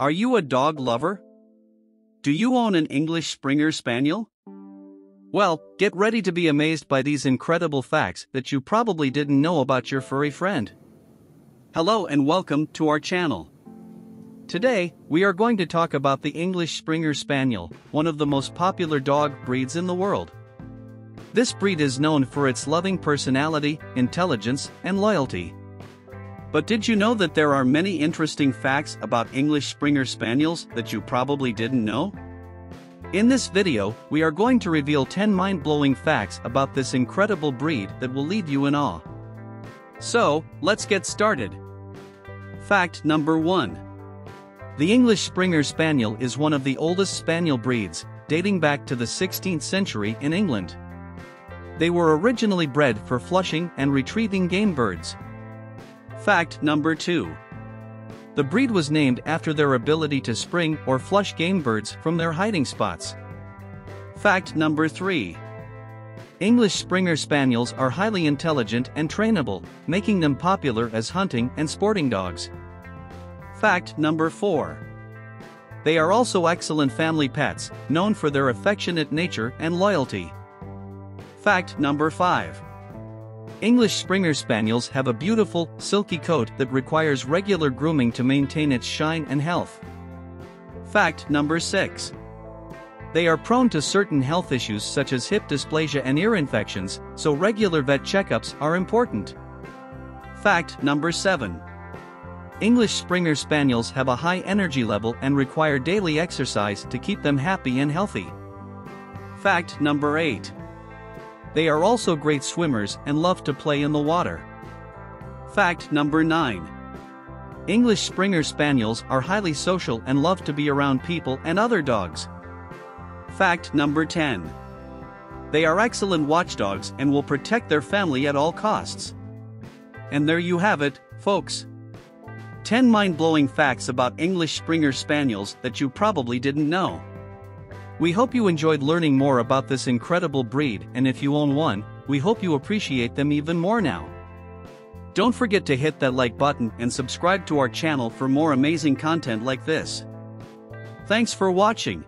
Are you a dog lover? Do you own an English Springer Spaniel? Well, get ready to be amazed by these incredible facts that you probably didn't know about your furry friend. Hello and welcome to our channel. Today, we are going to talk about the English Springer Spaniel, one of the most popular dog breeds in the world. This breed is known for its loving personality, intelligence, and loyalty. But did you know that there are many interesting facts about English Springer Spaniels that you probably didn't know? In this video, we are going to reveal 10 mind-blowing facts about this incredible breed that will leave you in awe. So, let's get started. Fact number 1. The English Springer Spaniel is one of the oldest spaniel breeds, dating back to the 16th century in England. They were originally bred for flushing and retrieving game birds. Fact number 2. The breed was named after their ability to spring or flush game birds from their hiding spots. Fact number 3. English Springer Spaniels are highly intelligent and trainable, making them popular as hunting and sporting dogs. Fact number 4. They are also excellent family pets, known for their affectionate nature and loyalty. Fact number 5. English Springer Spaniels have a beautiful, silky coat that requires regular grooming to maintain its shine and health. Fact number 6. They are prone to certain health issues such as hip dysplasia and ear infections, so regular vet checkups are important. Fact number 7. English Springer Spaniels have a high energy level and require daily exercise to keep them happy and healthy. Fact number 8. They are also great swimmers and love to play in the water. Fact number 9. English Springer Spaniels are highly social and love to be around people and other dogs. Fact number 10. They are excellent watchdogs and will protect their family at all costs. And there you have it, folks. 10 mind blowing facts about English Springer Spaniels that you probably didn't know. We hope you enjoyed learning more about this incredible breed and if you own one, we hope you appreciate them even more now. Don't forget to hit that like button and subscribe to our channel for more amazing content like this. Thanks for watching.